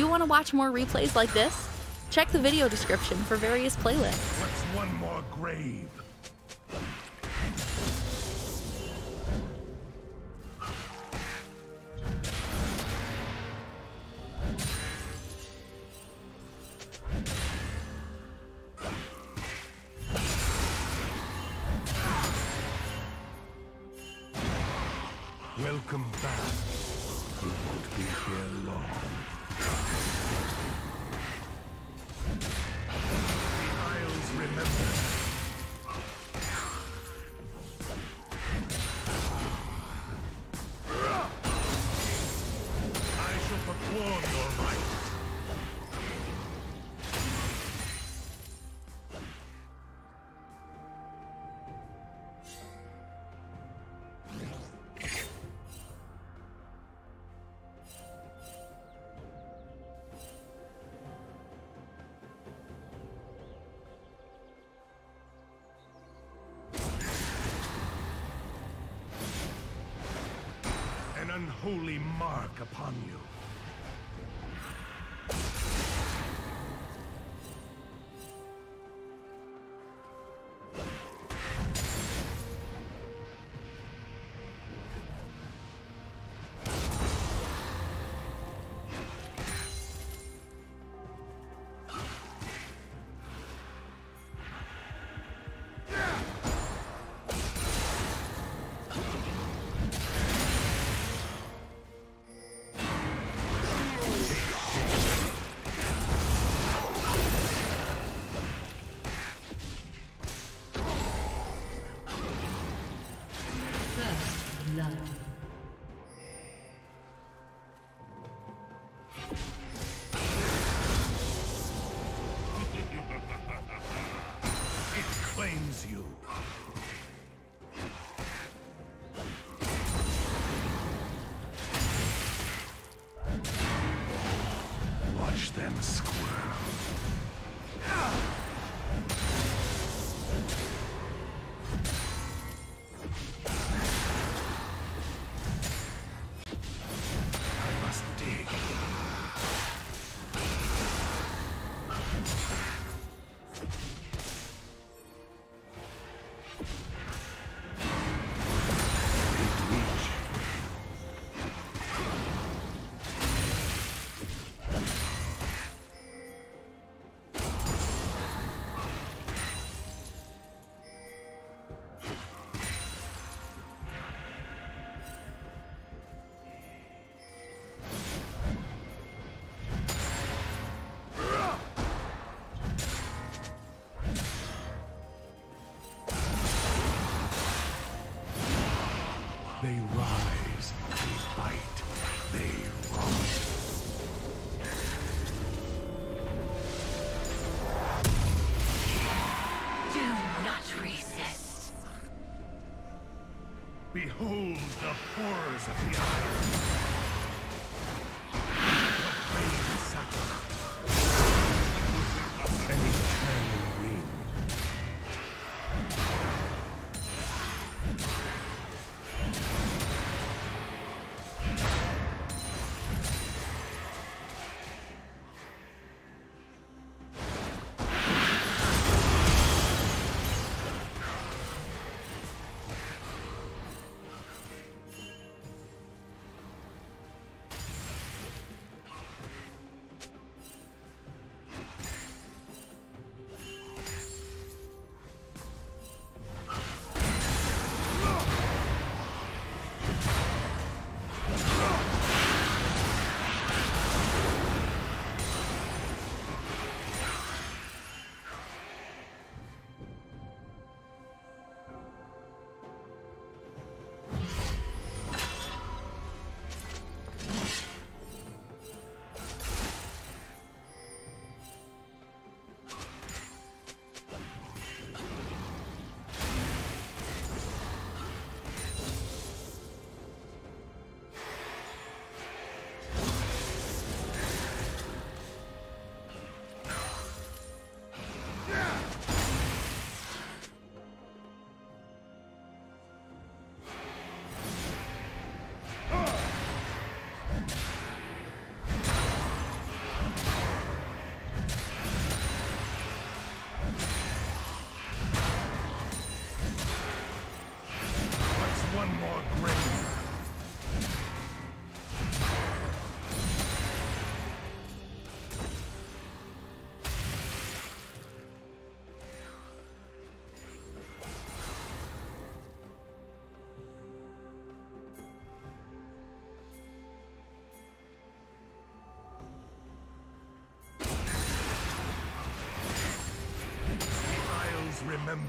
You want to watch more replays like this? Check the video description for various playlists. What's one more grave? Welcome back. You won't be here long. An unholy mark upon you. The horrors of the Iron.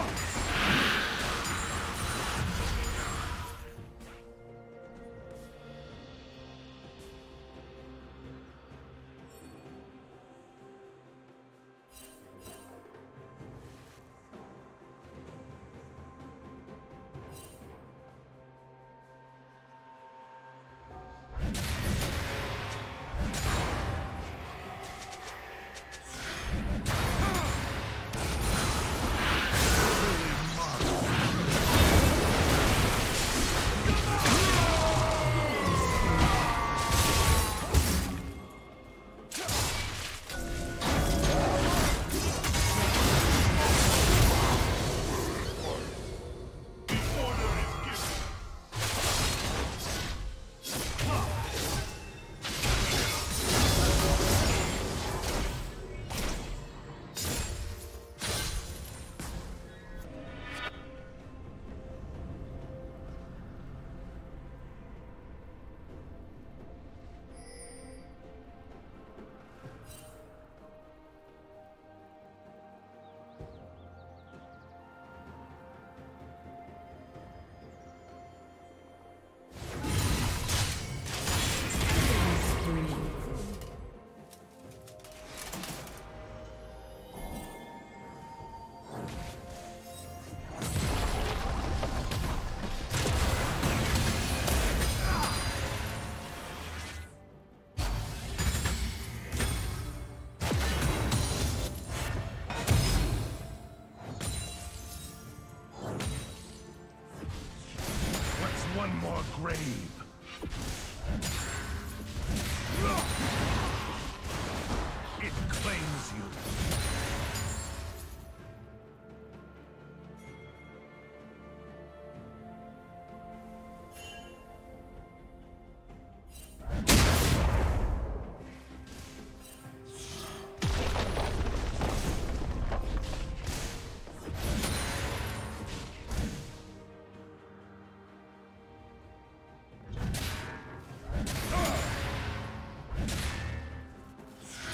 What's claims you.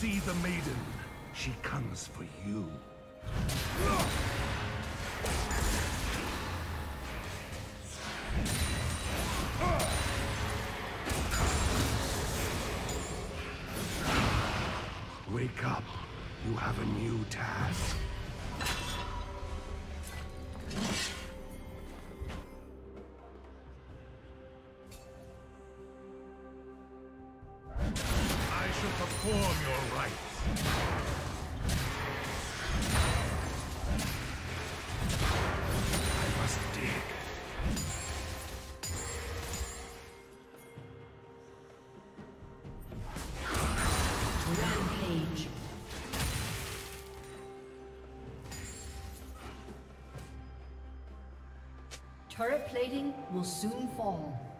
See the maiden. She comes for you. Wake up. You have a new task. Perform your rites. Turret plating will soon fall.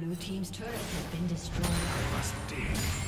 Blue Team's turret has been destroyed. I must dig.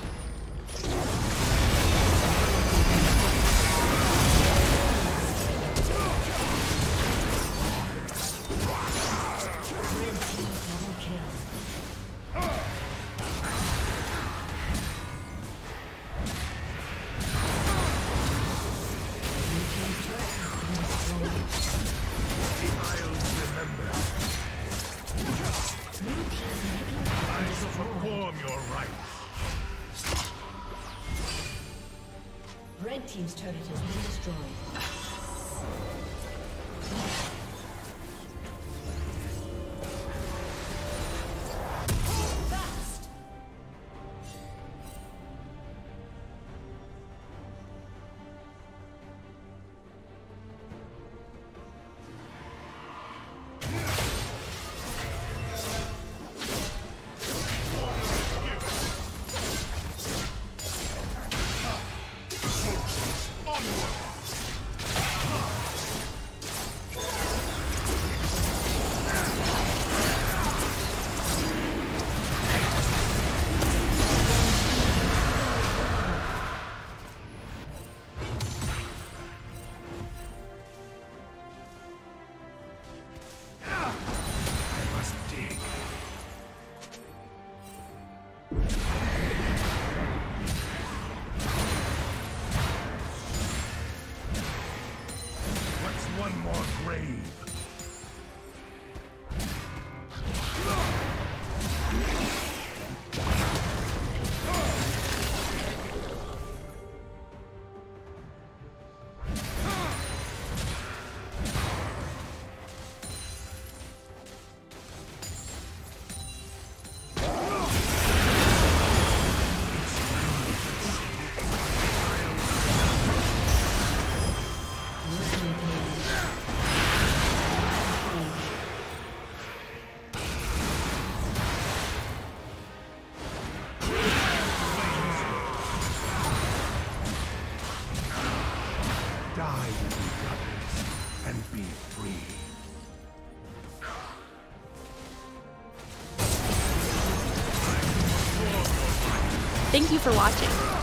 Perform your rites. Red team's turret has been destroyed. I Die with brothers, and be free. Thank you for watching.